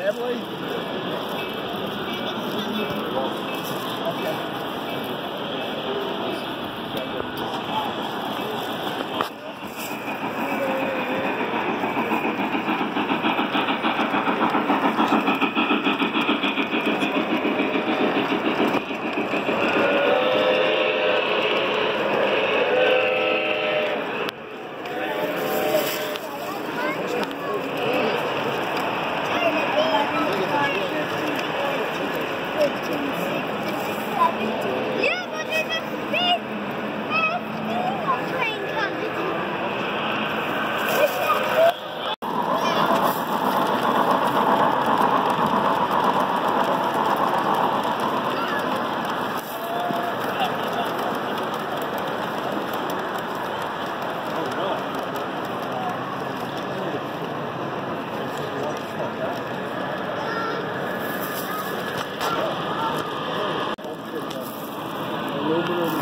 Heavily? Globo no